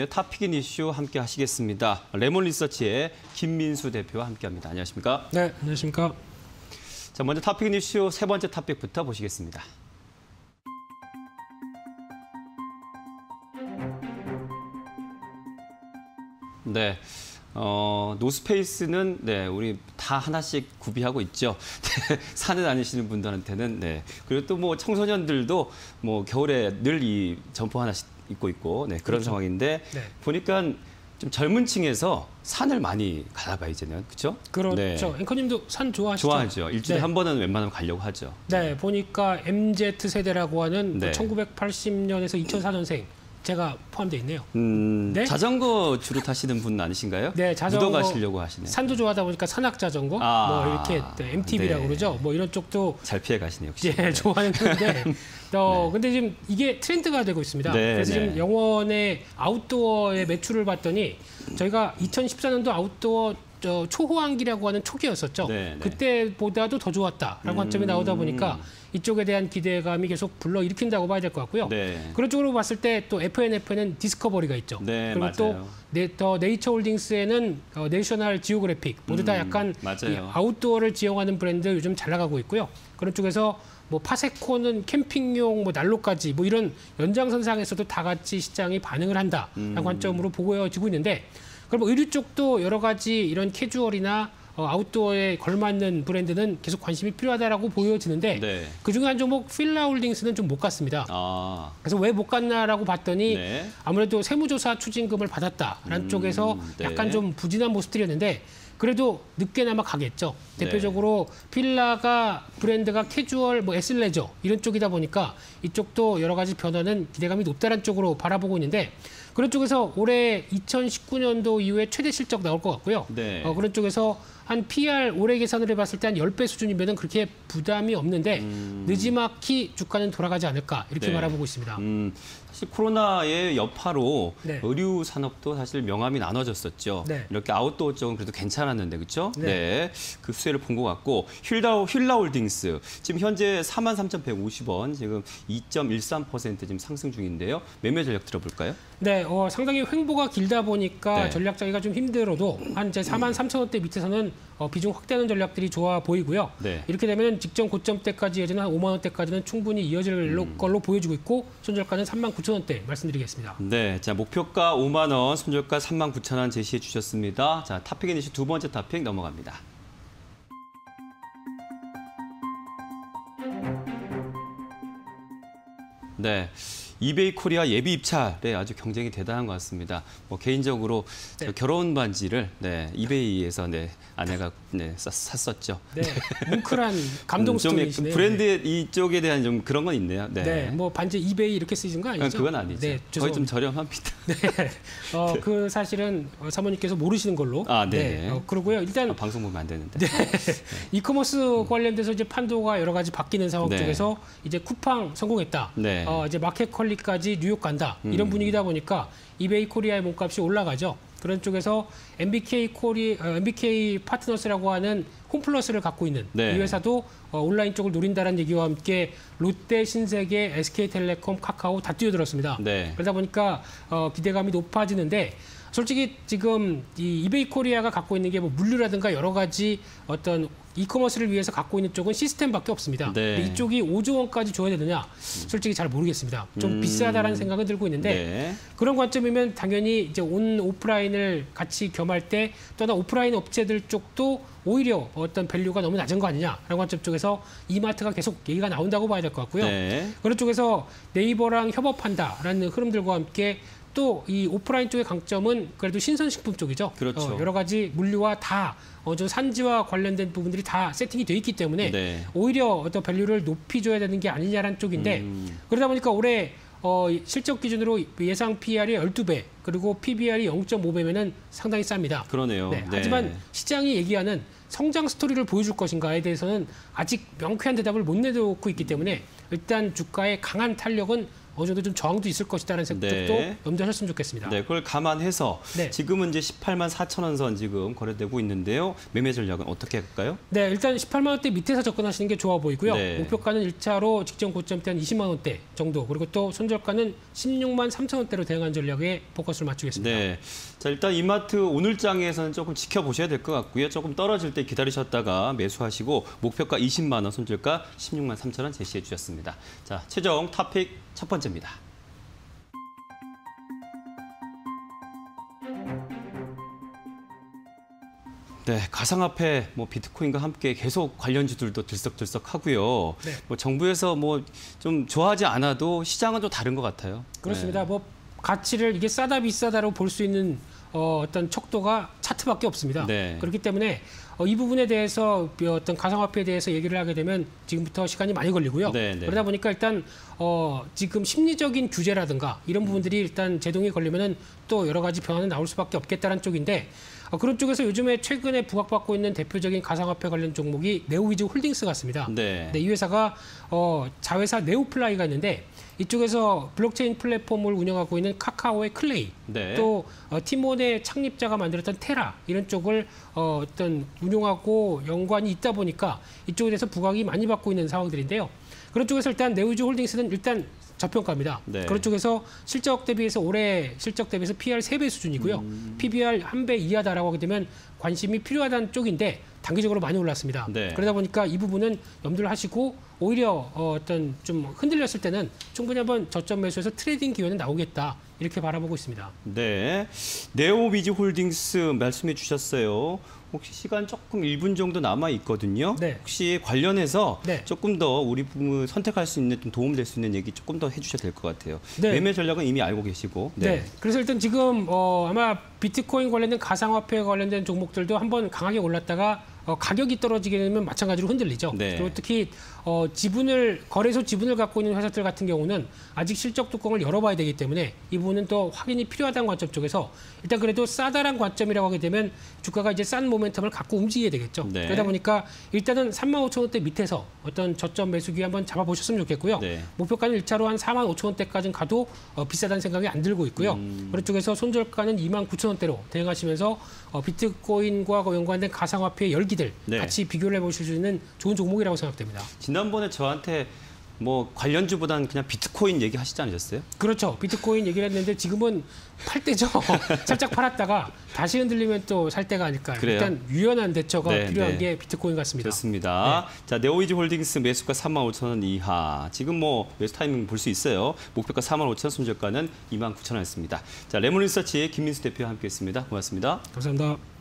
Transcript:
네, top pick in 이슈 함께 하시겠습니다. 레몬 리서치의 김민수 대표와 함께합니다. 안녕하십니까? 네, 안녕하십니까? 자, 먼저 top pick in 이슈 세 번째 top pick부터 보시겠습니다. 네. 어, 노스페이스는 네, 우리 다 하나씩 구비하고 있죠. 산에 다니시는 분들한테는 네. 그리고 또 뭐 청소년들도 뭐 겨울에 늘 이 점퍼 하나씩 입고 있고 네, 그런 그렇죠. 상황인데 네. 보니까 좀 젊은 층에서 산을 많이 가나 봐요, 이제는. 그렇죠? 그렇죠. 네. 앵커님도 산 좋아하시죠? 좋아하죠. 일주일에 네. 한 번은 웬만하면 가려고 하죠. 네, 보니까 MZ 세대라고 하는 네. 1980년에서 2004년생 제가 포함되어 있네요. 음, 네? 자전거 주로 타시는 분 아니신가요? 네, 자전거 가시려고 하시네요. 산도 좋아하다 보니까 산악 자전거, 아, 뭐 이렇게 MTB라고 네. 그러죠. 뭐 이런 쪽도 잘 피해 가시네요, 역시. 예, 좋아하는데, 어, 근데 지금 이게 트렌드가 되고 있습니다. 네, 그래서 네. 지금 영원아웃도어의 매출을 봤더니 저희가 2014년도 아웃도어 저 초호황기라고 하는 초기였었죠. 네, 네. 그때보다도 더 좋았다라는 관점이 나오다 보니까 이쪽에 대한 기대감이 계속 불러 일으킨다고 봐야 될 것 같고요. 네. 그런 쪽으로 봤을 때 또 F&F에는 디스커버리가 있죠. 네, 그리고 맞아요. 또 네, 더 네이처 홀딩스에는 어, 내셔널 지오그래픽 모두 다 음, 약간. 이 아웃도어를 지향하는 브랜드 요즘 잘 나가고 있고요. 그런 쪽에서 뭐 파세코는 캠핑용 뭐 난로까지 뭐 이런 연장선상에서도 다 같이 시장이 반응을 한다라는 음. 관점으로 보여지고 있는데 그럼 뭐 의류 쪽도 여러 가지 이런 캐주얼이나 어, 아웃도어에 걸맞는 브랜드는 계속 관심이 필요하다라고 보여지는데 네. 그중에 한 종목 필라홀딩스는 좀 못 갔습니다. 아, 그래서 왜 못 갔나라고 봤더니 네. 아무래도 세무조사 추징금을 받았다라는 음, 쪽에서 네. 약간 좀 부진한 모습들이었는데 그래도 늦게나마 가겠죠. 네. 대표적으로 필라가 브랜드가 캐주얼, 뭐 에슬레저 이런 쪽이다 보니까 이쪽도 여러 가지 변화는 기대감이 높다는 쪽으로 바라보고 있는데 그런 쪽에서 올해 2019년도 이후에 최대 실적 나올 것 같고요. 네. 어, 그런 쪽에서 한 PR 올해 계산을 해봤을 때 한 10배 수준이면 그렇게 부담이 없는데 느지막이 주가는 돌아가지 않을까 이렇게 음. 네. 바라보고 있습니다. 음, 사실 코로나의 여파로 네. 의류 산업도 사실 명암이 나눠졌었죠. 네. 이렇게 아웃도어 쪽은 그래도 괜찮았는데 그렇죠? 네. 그 수혜를 본 것 같고 휠라 휠라홀딩스 지금 현재 43,150원 지금 2.13% 지금 상승 중인데요. 매매 전략 들어볼까요? 네, 어, 상당히 횡보가 길다 보니까 네. 전략 짜기가 좀 힘들어도 한 이제 4만 3천 원대 밑에서는 어, 비중 확대하는 전략들이 좋아 보이고요. 네. 이렇게 되면 직전 고점대까지 예전에 한 5만 원대까지는 충분히 이어질 걸로 보여지고 있고 손절가는 3만 9천 원대 말씀드리겠습니다. 네, 자 목표가 5만 원, 손절가 3만 9천 원 제시해 주셨습니다. 자 top pick in 이슈 두 번째 top pick 넘어갑니다. 네. 이베이 코리아 예비 입찰에 아주 경쟁이 대단한 것 같습니다. 뭐 개인적으로 저 네. 결혼 반지를 네, 이베이에서 네, 아내가 네, 쌌- 샀었죠. 네, 뭉클한 감동 음, 좀 스토리시네요. 브랜드 이쪽에 대한 좀 그런 건 있네요. 네. 네, 뭐 반지 이베이 이렇게 쓰시는 거 아, 아니죠? 그건 아니죠. 네, 거의 좀 죄송합니다. 저렴합니다. 네, 어, 그 사실은 어, 사모님께서 모르시는 걸로. 아, 네. 어, 그러고요. 일단 아, 방송 보면 안 되는데. 네. 이커머스 관련돼서 이제 판도가 여러 가지 바뀌는 상황 네. 쪽에서 이제 쿠팡 성공했다. 네. 어, 이제 마켓컬리까지 뉴욕 간다. 음. 이런 분위기다 보니까 이베이 코리아의 몸값이 올라가죠. 그런 쪽에서 MBK 코리 어, MBK 파트너스라고 하는 홈플러스를 갖고 있는 네. 이 회사도 어, 온라인 쪽을 노린다는 얘기와 함께 롯데, 신세계, SK텔레콤, 카카오 다 뛰어들었습니다. 네. 그러다 보니까 어, 기대감이 높아지는데 솔직히 지금 이 이베이 코리아가 갖고 있는 게 뭐 물류라든가 여러 가지 어떤 이커머스를 위해서 갖고 있는 쪽은 시스템밖에 없습니다. 네. 이쪽이 5조 원까지 줘야 되느냐? 솔직히 잘 모르겠습니다. 좀 음. 비싸다라는 생각은 들고 있는데 네. 그런 관점이면 당연히 이제 온 오프라인을 같이 겸할 때 또한 오프라인 업체들 쪽도 오히려 어떤 밸류가 너무 낮은 거 아니냐라는 관점 쪽에서 이마트가 계속 얘기가 나온다고 봐야 될 것 같고요. 네. 그런 쪽에서 네이버랑 협업한다라는 흐름들과 함께 또 이 오프라인 쪽의 강점은 그래도 신선식품 쪽이죠. 그렇죠. 어, 여러 가지 물류와 다 어, 저 산지와 관련된 부분들이 다 세팅이 돼 있기 때문에 네. 오히려 어떤 밸류를 높이 줘야 되는 게 아니냐라는 쪽인데 음. 그러다 보니까 올해 어, 실적 기준으로 예상 PR이 12배 그리고 PBR이 0.5배면은 상당히 쌉니다. 그러네요. 네, 네. 하지만 시장이 얘기하는 성장 스토리를 보여줄 것인가에 대해서는 아직 명쾌한 대답을 못 내놓고 있기 때문에 일단 주가의 강한 탄력은 어느 정도 좀 저항도 있을 것이다라는 생각도 네. 염두하셨으면 좋겠습니다. 네, 그걸 감안해서 네. 지금은 이제 18만 4천 원 선 지금 거래되고 있는데요. 매매 전략은 어떻게 할까요? 네, 일단 18만 원대 밑에서 접근하시는 게 좋아 보이고요. 네. 목표가는 1차로 직전 고점대 한 20만 원대 정도, 그리고 또 손절가는 16만 3천 원대로 대응한 전략에 포커스를 맞추겠습니다. 네. 자, 일단 이마트 오늘장에서는 조금 지켜보셔야 될 것 같고요. 조금 떨어질 때 기다리셨다가 매수하시고 목표가 20만 원, 손절가 16만 3천 원 제시해 주셨습니다. 자, 최종 탑픽 첫 번째 입니다. 네, 가상화폐, 뭐 비트코인과 함께 계속 관련주들도 들썩들썩 하고요. 네. 뭐 정부에서 뭐 좀 좋아하지 않아도 시장은 좀 다른 것 같아요. 그렇습니다. 뭐 가치를 이게 싸다 비싸다로 볼 수 있는 어, 어떤 척도가 차트밖에 없습니다. 네. 그렇기 때문에 어, 이 부분에 대해서 어떤 가상화폐에 대해서 얘기를 하게 되면 지금부터 시간이 많이 걸리고요. 네, 네. 그러다 보니까 일단 어, 지금 심리적인 규제라든가 이런 부분들이 일단 제동이 걸리면은 또 여러 가지 변화는 나올 수밖에 없겠다는 쪽인데 어, 그런 쪽에서 요즘에 최근에 부각받고 있는 대표적인 가상화폐 관련 종목이 네오위즈 홀딩스 같습니다. 네. 네, 이 회사가 어, 자회사 네오플라이가 있는데 이쪽에서 블록체인 플랫폼을 운영하고 있는 카카오의 클레이 네. 또 어, 티몬의 창립자가 만들었던 테라 이런 쪽을 어, 어떤 운용하고 연관이 있다 보니까 이쪽에 대해서 부각이 많이 받고 있는 상황들인데요. 그런 쪽에서 일단 네오위즈 홀딩스는 일단 저평가입니다. 네. 그런 쪽에서 실적 대비해서 올해 실적 대비해서 PER 3배 수준이고요. 음. PBR 한배 이하다라고 하게 되면 관심이 필요하다는 쪽인데 단기적으로 많이 올랐습니다. 네. 그러다 보니까 이 부분은 염두를 하시고 오히려 어, 어떤 좀 흔들렸을 때는 충분히 한번 저점 매수해서 트레이딩 기회는 나오겠다 이렇게 바라보고 있습니다. 네. 네오위즈 홀딩스 말씀해 주셨어요. 혹시 시간 조금 1분 정도 남아 있거든요. 네. 혹시 관련해서 네. 조금 더 우리 부분 선택할 수 있는 좀 도움 될 수 있는 얘기 조금 더 해주셔야 될 것 같아요. 네. 매매 전략은 이미 알고 계시고. 네. 그래서 일단 지금 어, 아마 비트코인 관련된 가상화폐 관련된 종목들도 한번 강하게 올랐다가 어, 가격이 떨어지게 되면 마찬가지로 흔들리죠. 네. 그리고 특히 어, 지분을 거래소 지분을 갖고 있는 회사들 같은 경우는 아직 실적 뚜껑을 열어봐야 되기 때문에 이 부분은 또 확인이 필요하다는 관점 쪽에서 일단 그래도 싸다란 관점이라고 하게 되면 주가가 이제 싼 모멘텀을 갖고 움직여야 되겠죠. 네. 그러다 보니까 일단은 3만 5천 원대 밑에서 어떤 저점 매수기 한번 잡아보셨으면 좋겠고요. 네. 목표가는 1차로 한 4만 5천 원대까지는 가도 어, 비싸다는 생각이 안 들고 있고요. 음. 그런 쪽에서 손절가는 2만 9천 원대로 대응하시면서 어, 비트코인과 연관된 가상화폐의 열기 들 네. 같이 비교를 해보실 수 있는 좋은 종목이라고 생각됩니다. 지난번에 저한테 뭐 관련주보다는 그냥 비트코인 얘기하시지 않으셨어요? 그렇죠. 비트코인 얘기를 했는데 지금은 팔 때죠. 살짝 팔았다가 다시 흔들리면 또 살 때가 아닐까요? 그래요? 일단 유연한 대처가 네, 필요한 네. 게 비트코인 같습니다. 좋습니다. 네. 자, 네오위즈 홀딩스 매수가 3만 5천 원 이하. 지금 뭐 매수 타이밍 볼 수 있어요. 목표가 4만 5천 원, 손절가는 2만 9천 원이었습니다. 자, 레몬 리서치 김민수 대표와 함께했습니다. 고맙습니다. 감사합니다.